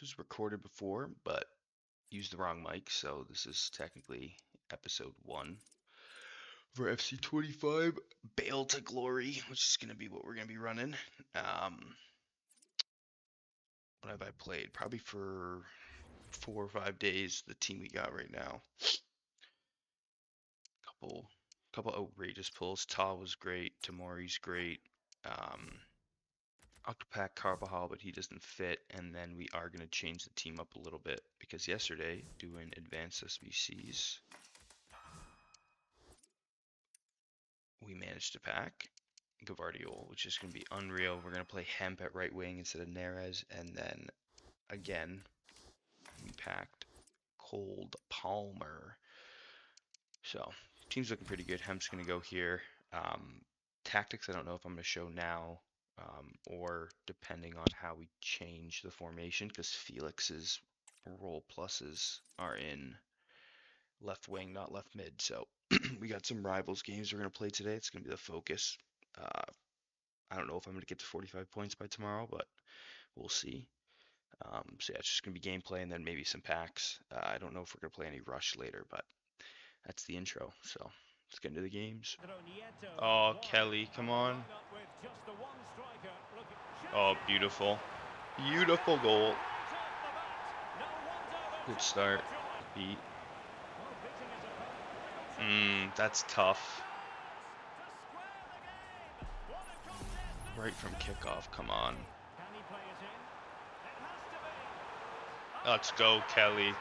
was recorded before, but used the wrong mic, so this is technically episode one for FC25 Bail to Glory, which is going to be what we're going to be running. Um, what have I played? Probably for four or five days. The team we got right now. Couple, couple outrageous pulls. Ta was great. Tomori's great. Um, Octopack Carvajal, but he doesn't fit. And then we are going to change the team up a little bit because yesterday, doing advanced SBCs, we managed to pack Gvardiol, which is going to be unreal. We're going to play Hemp at right wing instead of Neres. And then again, we packed Cole Palmer. So, team's looking pretty good. Hemp's going to go here. Um, tactics, I don't know if I'm going to show now um, or depending on how we change the formation because Felix's role pluses are in left wing, not left mid. So we got some rivals games we're going to play today. It's going to be the focus. Uh, I don't know if I'm going to get to 45 points by tomorrow, but we'll see. Um, so yeah, it's just going to be gameplay and then maybe some packs. Uh, I don't know if we're going to play any rush later, but that's the intro. So let's get into the games. Oh, Kelly, come on. Oh, beautiful. Beautiful goal. Good start. Beat. Mmm, that's tough. Right from kickoff, come on. Let's go, Kelly.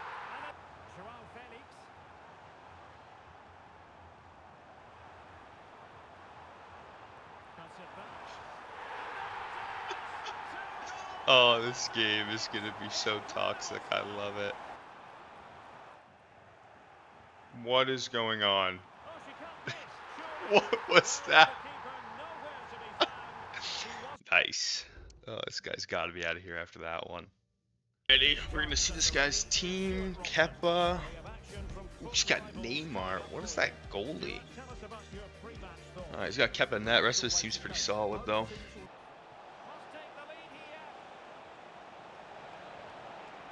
Oh, this game is gonna be so toxic. I love it. What is going on? what was that? nice. Oh, this guy's got to be out of here after that one. Ready? We're gonna see this guy's team. Kepa. He's got Neymar. What is that goalie? Alright, he's got Kepa net. Rest of his team's pretty solid though.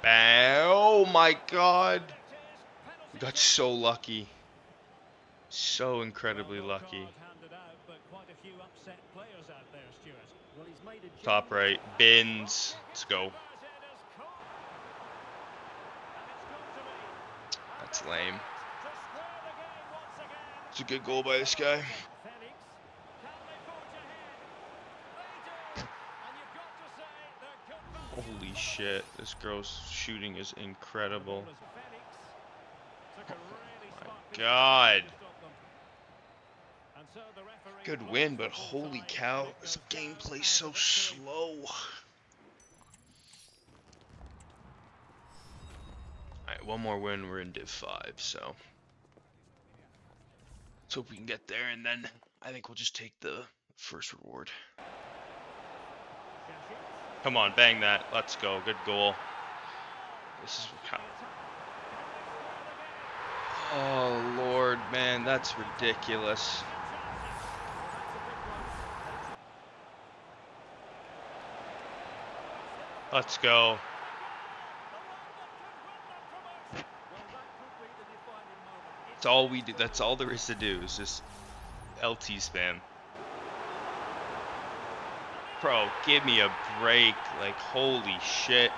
Oh my god. We got so lucky. So incredibly lucky. Top right. Bins. Let's go. That's lame. It's a good goal by this guy. Shit, this girl's shooting is incredible. Oh my god. Good win, but holy cow, this gameplay's so slow. Alright, one more win, we're in Div 5, so. Let's hope we can get there, and then I think we'll just take the first reward. Come on, bang that. Let's go. Good goal. This is. Oh, Lord, man, that's ridiculous. Let's go. That's all we do. That's all there is to do is just LT spam. Bro, give me a break. Like, holy shit.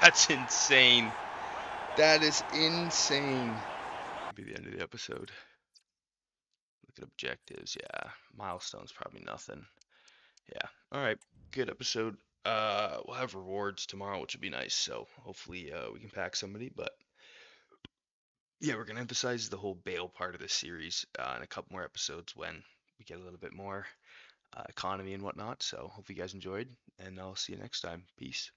That's insane. That is insane. Be the end of the episode. Look at objectives. Yeah. Milestones, probably nothing. Yeah. All right. Good episode. Uh, we'll have rewards tomorrow, which would be nice. So hopefully, uh, we can pack somebody. But yeah, we're gonna emphasize the whole bail part of the series uh, in a couple more episodes when we get a little bit more uh, economy and whatnot. So hope you guys enjoyed, and I'll see you next time. Peace.